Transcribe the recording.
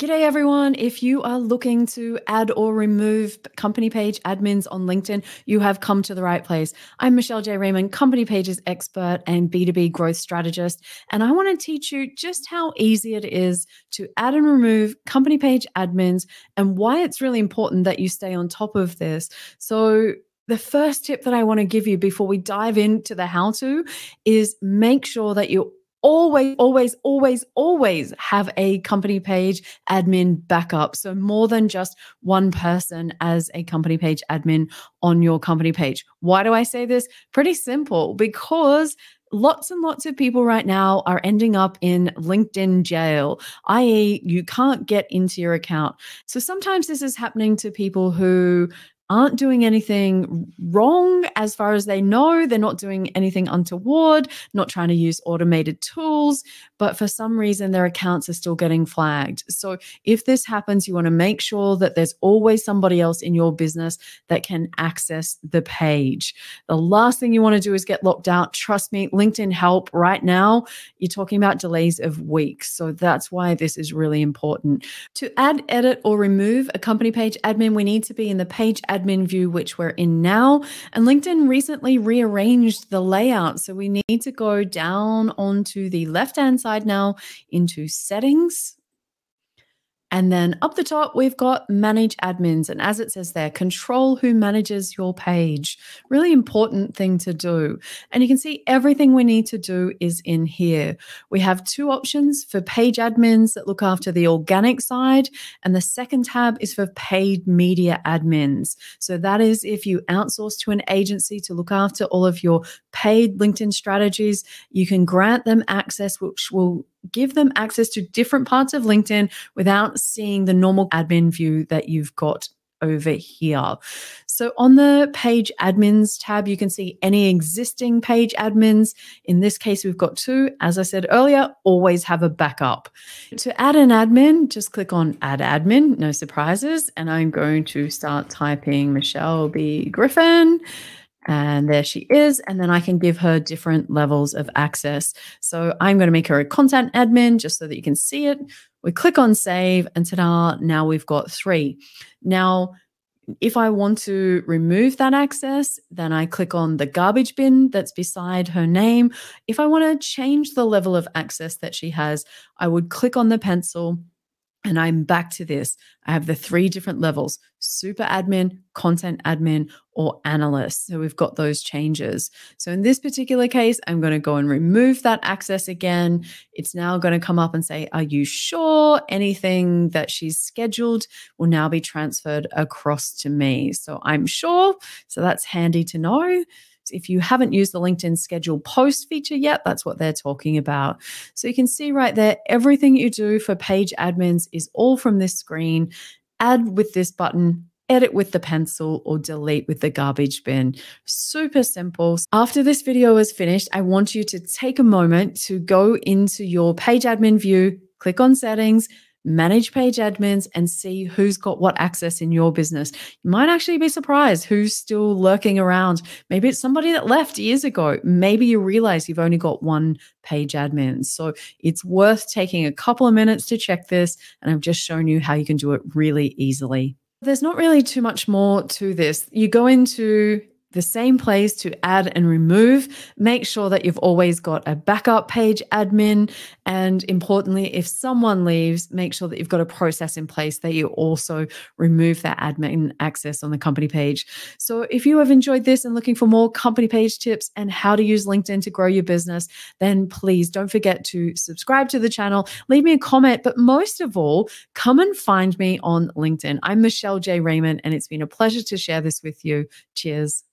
G'day everyone. If you are looking to add or remove company page admins on LinkedIn, you have come to the right place. I'm Michelle J. Raymond, company pages expert and B2B growth strategist. And I want to teach you just how easy it is to add and remove company page admins and why it's really important that you stay on top of this. So, the first tip that I want to give you before we dive into the how to is make sure that you always, always, always, always have a company page admin backup. So, more than just one person as a company page admin on your company page. Why do I say this? Pretty simple because lots and lots of people right now are ending up in LinkedIn jail, i.e., you can't get into your account. So sometimes this is happening to people who aren't doing anything wrong as far as they know. They're not doing anything untoward, not trying to use automated tools, but for some reason their accounts are still getting flagged. So if this happens, you want to make sure that there's always somebody else in your business that can access the page. The last thing you want to do is get locked out. Trust me, LinkedIn help right now, you're talking about delays of weeks. So that's why this is really important. To add, edit, or remove a company page admin, we need to be in the page admin admin view, which we're in now. And LinkedIn recently rearranged the layout. So we need to go down onto the left hand side now into settings and then up the top, we've got manage admins. And as it says there, control who manages your page. Really important thing to do. And you can see everything we need to do is in here. We have two options for page admins that look after the organic side. And the second tab is for paid media admins. So that is if you outsource to an agency to look after all of your paid LinkedIn strategies, you can grant them access, which will give them access to different parts of LinkedIn without seeing the normal admin view that you've got over here. So on the page admins tab, you can see any existing page admins. In this case, we've got two. As I said earlier, always have a backup. To add an admin, just click on add admin, no surprises. And I'm going to start typing Michelle B. Griffin. And there she is. And then I can give her different levels of access. So I'm going to make her a content admin just so that you can see it. We click on save and ta-da, now we've got three. Now, if I want to remove that access, then I click on the garbage bin that's beside her name. If I want to change the level of access that she has, I would click on the pencil and I'm back to this. I have the three different levels super admin, content admin, or analyst. So we've got those changes. So in this particular case, I'm going to go and remove that access again. It's now going to come up and say, Are you sure anything that she's scheduled will now be transferred across to me? So I'm sure. So that's handy to know. If you haven't used the LinkedIn schedule post feature yet, that's what they're talking about. So you can see right there, everything you do for page admins is all from this screen. Add with this button, edit with the pencil or delete with the garbage bin. Super simple. After this video is finished, I want you to take a moment to go into your page admin view, click on settings, manage page admins and see who's got what access in your business. You might actually be surprised who's still lurking around. Maybe it's somebody that left years ago. Maybe you realize you've only got one page admin. So it's worth taking a couple of minutes to check this. And I've just shown you how you can do it really easily. There's not really too much more to this. You go into the same place to add and remove. Make sure that you've always got a backup page admin. And importantly, if someone leaves, make sure that you've got a process in place that you also remove that admin access on the company page. So if you have enjoyed this and looking for more company page tips and how to use LinkedIn to grow your business, then please don't forget to subscribe to the channel, leave me a comment, but most of all, come and find me on LinkedIn. I'm Michelle J. Raymond, and it's been a pleasure to share this with you. Cheers.